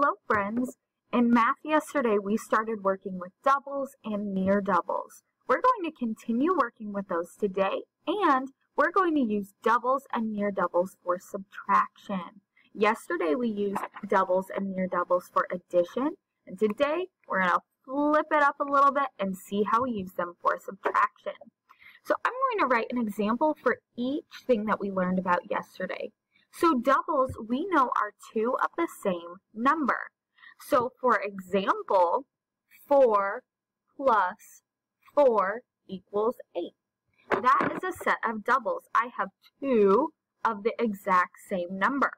Hello friends! In math yesterday we started working with doubles and near doubles. We're going to continue working with those today and we're going to use doubles and near doubles for subtraction. Yesterday we used doubles and near doubles for addition and today we're going to flip it up a little bit and see how we use them for subtraction. So I'm going to write an example for each thing that we learned about yesterday. So doubles we know are two of the same number. So for example, 4 plus 4 equals 8. That is a set of doubles. I have two of the exact same number.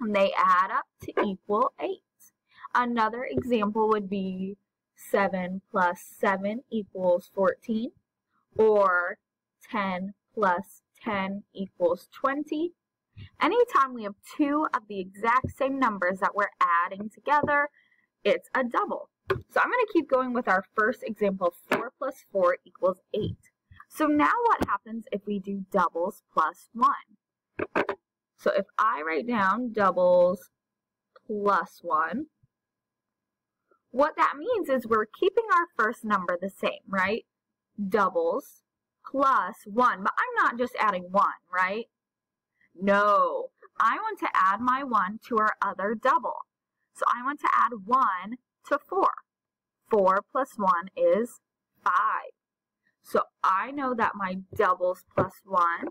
And they add up to equal 8. Another example would be 7 plus 7 equals 14, or 10 plus 10 equals 20, Anytime we have two of the exact same numbers that we're adding together, it's a double. So I'm going to keep going with our first example, 4 plus 4 equals 8. So now what happens if we do doubles plus 1? So if I write down doubles plus 1, what that means is we're keeping our first number the same, right? Doubles plus 1, but I'm not just adding 1, right? No, I want to add my 1 to our other double. So I want to add 1 to 4. 4 plus 1 is 5. So I know that my doubles plus 1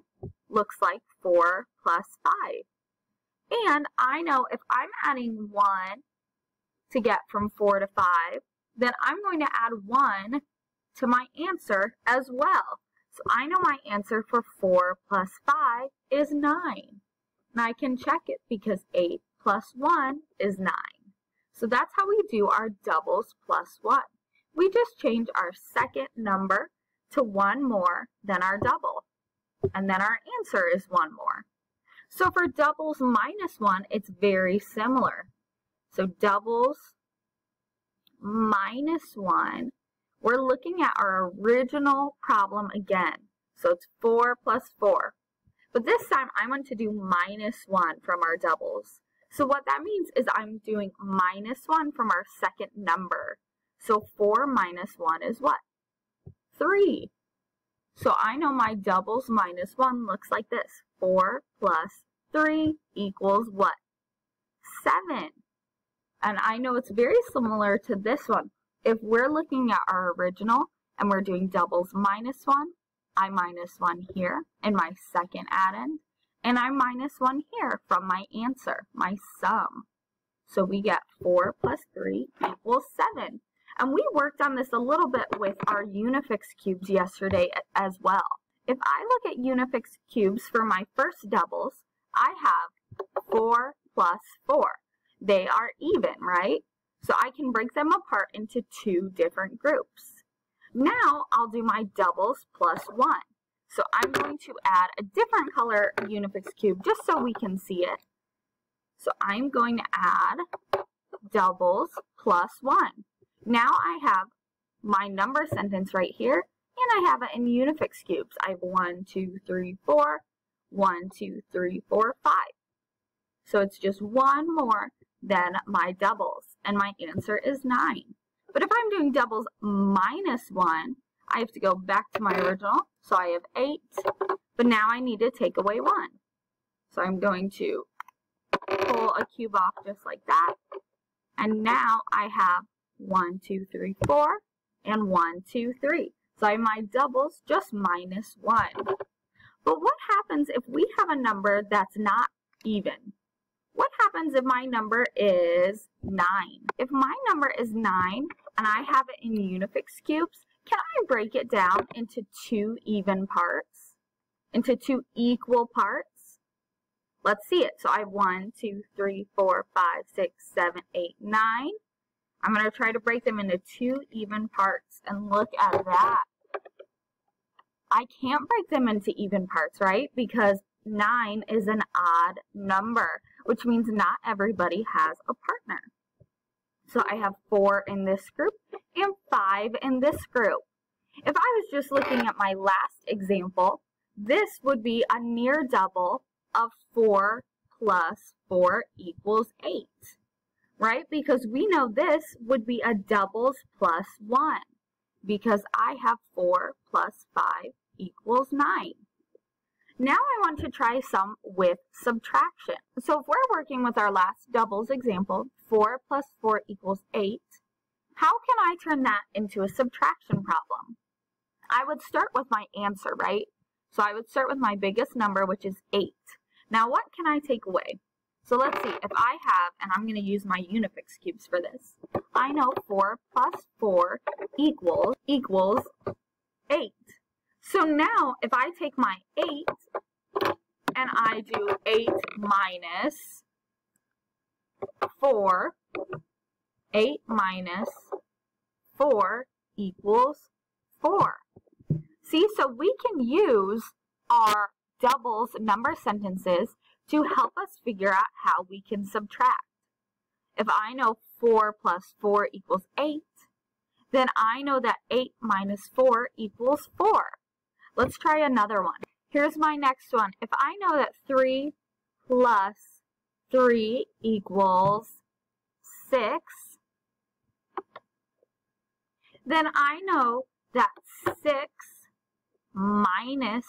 looks like 4 plus 5. And I know if I'm adding 1 to get from 4 to 5, then I'm going to add 1 to my answer as well. So I know my answer for 4 plus 5 is 9. And I can check it because 8 plus 1 is 9. So that's how we do our doubles plus 1. We just change our second number to one more than our double. And then our answer is one more. So for doubles minus 1, it's very similar. So doubles minus 1 we're looking at our original problem again. So it's 4 plus 4. But this time I want to do minus 1 from our doubles. So what that means is I'm doing minus 1 from our second number. So 4 minus 1 is what? 3. So I know my doubles minus 1 looks like this. 4 plus 3 equals what? 7. And I know it's very similar to this one if we're looking at our original and we're doing doubles minus 1, I minus 1 here in my second addend, and I minus 1 here from my answer, my sum. So we get 4 plus 3 equals 7. And we worked on this a little bit with our Unifix cubes yesterday as well. If I look at Unifix cubes for my first doubles, I have 4 plus 4. They are even, right? So I can break them apart into two different groups. Now I'll do my doubles plus 1. So I'm going to add a different color Unifix cube just so we can see it. So I'm going to add doubles plus 1. Now I have my number sentence right here, and I have it in Unifix cubes. I have 1, 2, 3, 4, 1, 2, 3, 4, 5. So it's just one more than my doubles and my answer is 9. But if I'm doing doubles minus 1, I have to go back to my original. So I have 8, but now I need to take away 1. So I'm going to pull a cube off just like that. And now I have 1, 2, 3, 4, and 1, 2, 3. So I have my doubles just minus 1. But what happens if we have a number that's not even? What happens if my number is 9? If my number is 9 and I have it in Unifix cubes, can I break it down into two even parts? Into two equal parts? Let's see it. So I have 1, 2, 3, 4, 5, 6, 7, 8, 9. I'm going to try to break them into two even parts and look at that. I can't break them into even parts, right? Because 9 is an odd number which means not everybody has a partner. So I have four in this group and five in this group. If I was just looking at my last example, this would be a near double of 4 plus 4 equals 8. right? Because we know this would be a doubles plus 1 because I have 4 plus 5 equals 9. Now I want to try some with subtraction. So if we're working with our last doubles example, 4 plus 4 equals 8, how can I turn that into a subtraction problem? I would start with my answer, right? So I would start with my biggest number, which is 8. Now what can I take away? So let's see, if I have, and I'm going to use my Unifix cubes for this, I know 4 plus 4 equals, equals 8. So now, if I take my 8 and I do 8 minus 4, 8 minus 4 equals 4. See, so we can use our doubles number sentences to help us figure out how we can subtract. If I know 4 plus 4 equals 8, then I know that 8 minus 4 equals 4. Let's try another one. Here's my next one. If I know that 3 plus 3 equals 6, then I know that 6 minus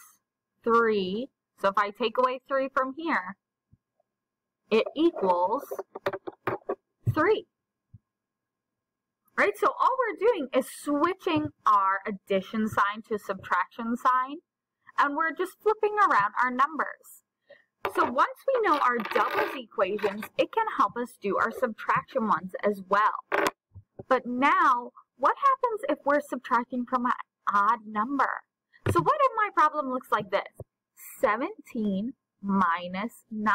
3, so if I take away 3 from here, it equals 3. Right, so all we're doing is switching our addition sign to subtraction sign, and we're just flipping around our numbers. So once we know our doubles equations, it can help us do our subtraction ones as well. But now, what happens if we're subtracting from an odd number? So what if my problem looks like this? 17 minus 9.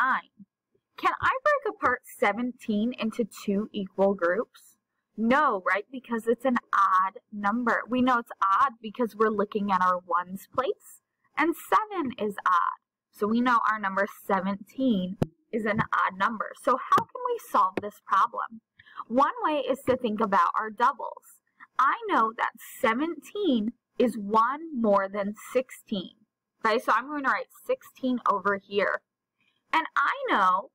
Can I break apart 17 into two equal groups? No, right? Because it's an odd number. We know it's odd because we're looking at our ones place, and 7 is odd. So we know our number 17 is an odd number. So how can we solve this problem? One way is to think about our doubles. I know that 17 is 1 more than 16. Okay, so I'm going to write 16 over here. And I know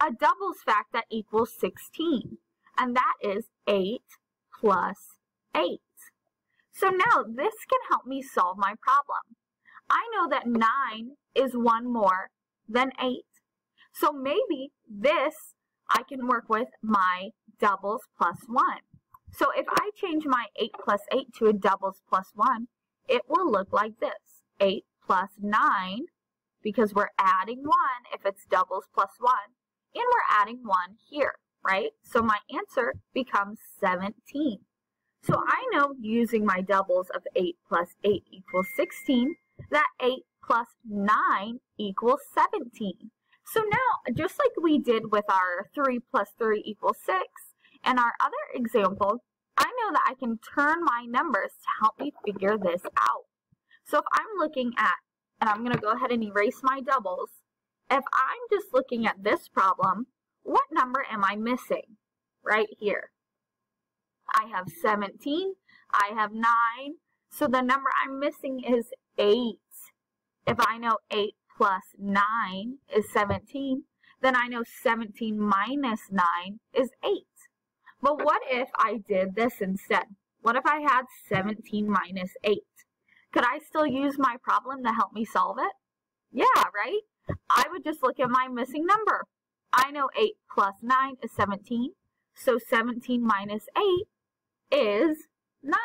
a doubles fact that equals 16, and that is 8 plus 8. So now this can help me solve my problem. I know that 9 is 1 more than 8. So maybe this I can work with my doubles plus 1. So if I change my 8 plus 8 to a doubles plus 1, it will look like this. 8 plus 9, because we're adding 1 if it's doubles plus 1, and we're adding 1 here, right? So my answer becomes 17. So I know using my doubles of 8 plus 8 equals 16, that 8 plus 9 equals 17. So now, just like we did with our 3 plus 3 equals 6, and our other example, I know that I can turn my numbers to help me figure this out. So if I'm looking at, and I'm going to go ahead and erase my doubles, if I'm just looking at this problem, what number am I missing? Right here. I have 17, I have 9, so the number I'm missing is 8. If I know 8 plus 9 is 17, then I know 17 minus 9 is 8. But what if I did this instead? What if I had 17 minus 8? Could I still use my problem to help me solve it? Yeah, right? I would just look at my missing number. I know 8 plus 9 is 17, so 17 minus 8 is 9.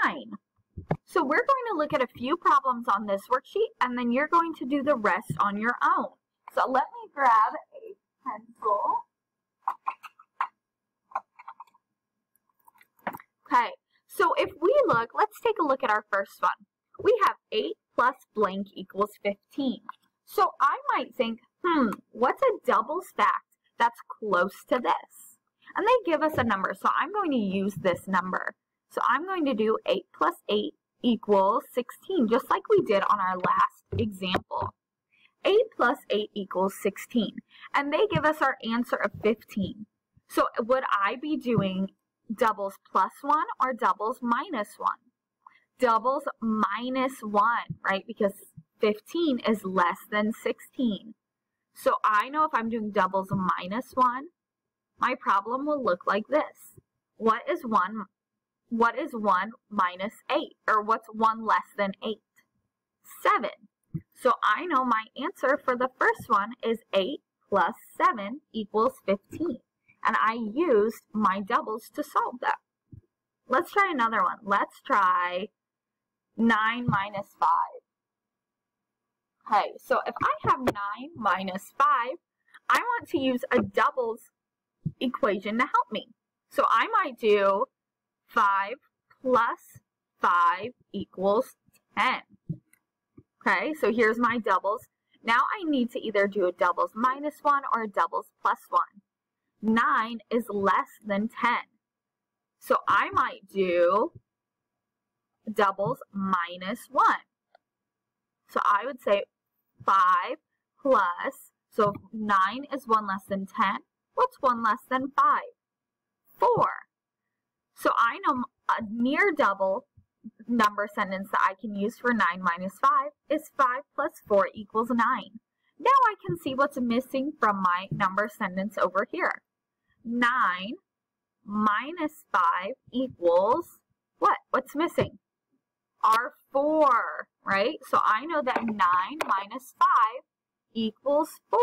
So we're going to look at a few problems on this worksheet, and then you're going to do the rest on your own. So let me grab a pencil. Okay, so if we look, let's take a look at our first one. We have 8 plus blank equals 15. So I might think, hmm, what's a doubles fact that's close to this? And they give us a number, so I'm going to use this number. So I'm going to do 8 plus 8 equals 16, just like we did on our last example. 8 plus 8 equals 16. And they give us our answer of 15. So would I be doing doubles plus 1 or doubles minus 1? Doubles minus 1, right? Because 15 is less than 16. So I know if I'm doing doubles minus 1 my problem will look like this. What is 1 what is 1 minus 8? Or what's 1 less than 8? 7. So I know my answer for the first one is 8 plus 7 equals 15. And I used my doubles to solve that. Let's try another one. Let's try 9 minus 5. Okay, so if I have 9 minus 5, I want to use a doubles equation to help me. So I might do 5 plus 5 equals 10. Okay, so here's my doubles. Now I need to either do a doubles minus 1 or a doubles plus 1. 9 is less than 10. So I might do doubles minus 1. So I would say 5 plus, so 9 is 1 less than 10. What's 1 less than 5? 4. So I know a near double number sentence that I can use for 9 minus 5 is 5 plus 4 equals 9. Now I can see what's missing from my number sentence over here. 9 minus 5 equals what? What's missing? Our 4, right? So I know that 9 minus 5 equals 4.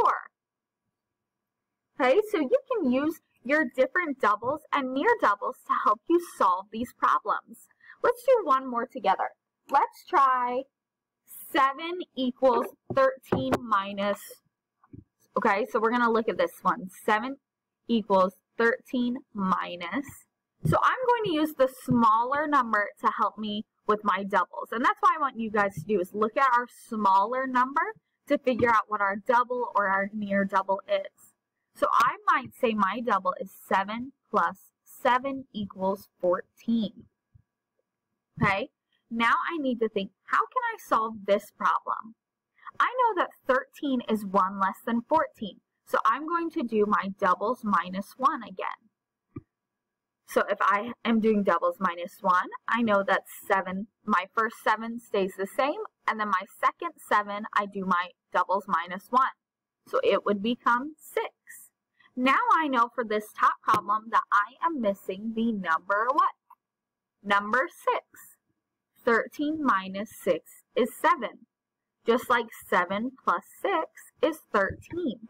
Okay, so you can use your different doubles and near doubles to help you solve these problems. Let's do one more together. Let's try 7 equals 13 minus, okay, so we're going to look at this one. 7 equals 13 minus. So I'm going to use the smaller number to help me with my doubles. And that's what I want you guys to do is look at our smaller number to figure out what our double or our near double is. So I might say my double is 7 plus 7 equals 14. Okay, now I need to think, how can I solve this problem? I know that 13 is 1 less than 14, so I'm going to do my doubles minus 1 again. So if I am doing doubles minus 1, I know that 7, my first 7 stays the same, and then my second 7, I do my doubles minus 1. So it would become 6. Now I know for this top problem that I am missing the number what? Number 6. 13 minus 6 is 7. Just like 7 plus 6 is 13.